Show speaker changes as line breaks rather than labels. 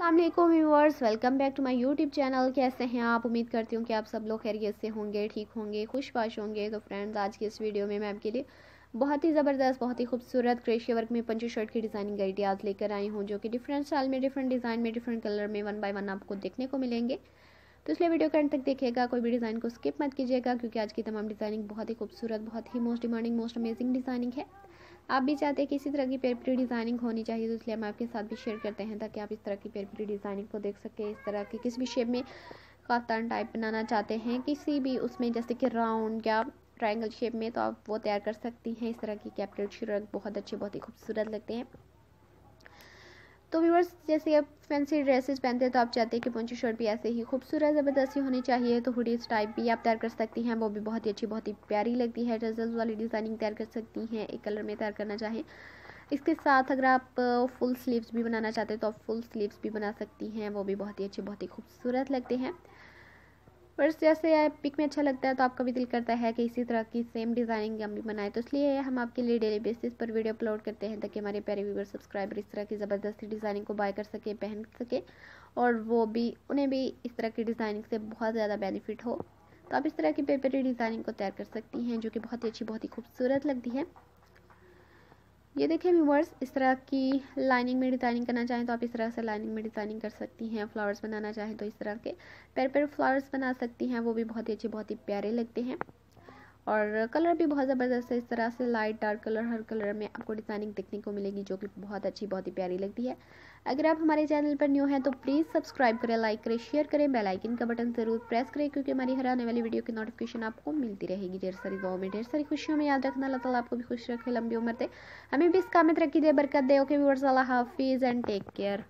Allam viewers welcome back to my YouTube channel कैसे हैं आप? उम्मीद करती हूँ कि आप सब लोग खैरियत से होंगे, ठीक होंगे, खुशबाश होंगे। तो फ्रेंड्स आज की इस वीडियो में मैं आपके लिए बहुत ही ज़बरदस्त, बहुत ही खूबसूरत क्रेशिया वर्क में पंची शर्ट की डिज़ाइनिंग आइडियाज़ लेकर आई हूँ, जो कि डिफरेंट स्टाइल में डिफरेंट डिज़ाइन में डिफरेंट कलर में वन बाय वन आपको देखने को मिलेंगे। तो इसलिए वीडियो करंट तक देखिएगा, कोई भी डिज़ाइन को स्किप मत कीजिएगा, क्योंकि आज की तमाम डिज़ाइनिंग बहुत ही खूबसूरत, बहुत ही most demanding most amazing designing है। आप भी चाहते हैं कि इसी तरह की पेपरी डिज़ाइनिंग होनी चाहिए तो इसलिए हम आपके साथ भी शेयर करते हैं, ताकि आप इस तरह की पेपरी डिज़ाइनिंग को देख सकें, इस तरह की किसी भी शेप में काफ्तान टाइप बनाना चाहते हैं, किसी भी उसमें जैसे कि राउंड या ट्राइंगल शेप में तो आप वो तैयार कर सकती हैं, इस तरह की कैपिटल शुरक बहुत अच्छे, बहुत ही खूबसूरत लगते हैं। तो व्यूवर्स जैसे आप फैंसी ड्रेसेस पहनते हैं तो आप चाहते हैं कि पंची शर्ट भी ऐसे ही खूबसूरत, ज़बरदस्ती होनी चाहिए तो हुडीज टाइप भी आप तैयार कर सकती हैं, वो भी बहुत ही अच्छी, बहुत ही प्यारी लगती है ड्रेसेस वाली डिज़ाइनिंग तैयार कर सकती हैं, एक कलर में तैयार करना चाहें। इसके साथ अगर आप फुल स्लीव्स भी बनाना चाहते हैं तो आप फुल स्लीव्स भी बना सकती हैं, वो भी बहुत ही अच्छे, बहुत ही खूबसूरत लगते हैं। पर जैसे पिक में अच्छा लगता है तो आपका भी दिल करता है कि इसी तरह की सेम डिज़ाइनिंग हम भी बनाएँ। तो इसलिए हम आपके लिए डेली बेसिस पर वीडियो अपलोड करते हैं, ताकि हमारे प्यारे व्यूवर सब्सक्राइबर इस तरह की ज़बरदस्ती डिज़ाइनिंग को बाय कर सके, पहन सके, और वो भी, उन्हें भी इस तरह की डिज़ाइनिंग से बहुत ज़्यादा बेनिफिट हो। तो आप इस तरह की पेपर डिज़ाइनिंग को तैयार कर सकती हैं, जो कि बहुत ही अच्छी, बहुत ही खूबसूरत लगती है। ये देखें व्यूवर्स इस तरह की लाइनिंग में डिज़ाइनिंग करना चाहें तो आप इस तरह से लाइनिंग में डिज़ाइनिंग कर सकती हैं फ्लावर्स बनाना चाहें तो इस तरह के। पैर पैर फ्लावर्स बना सकती हैं, वो भी बहुत ही अच्छे, बहुत ही प्यारे लगते हैं। और कलर भी बहुत ज़बरदस्त है। इस तरह से लाइट डार्क कलर हर कलर में आपको डिज़ाइनिंग देखने को मिलेगी, जो कि बहुत अच्छी, बहुत ही प्यारी लगती है। अगर आप हमारे चैनल पर न्यू हैं तो प्लीज़ सब्सक्राइब करें लाइक करें शेयर करें बेल आइकन का बटन ज़रूर प्रेस करें, क्योंकि हमारी हर आने वाली वीडियो की नोटिफिकेशन आपको मिलती रहेगी। ढेर सारी दुआओं में, ढेर सारी खुशियों में याद रखना, अल्लाह ताला आपको भी खुश रखे, लंबी उम्र दे। हमें भी इस काम में तरक्की दे, बरकत दे। ओके व्यूअर्स अल्लाह हाफिज़ एंड टेक केयर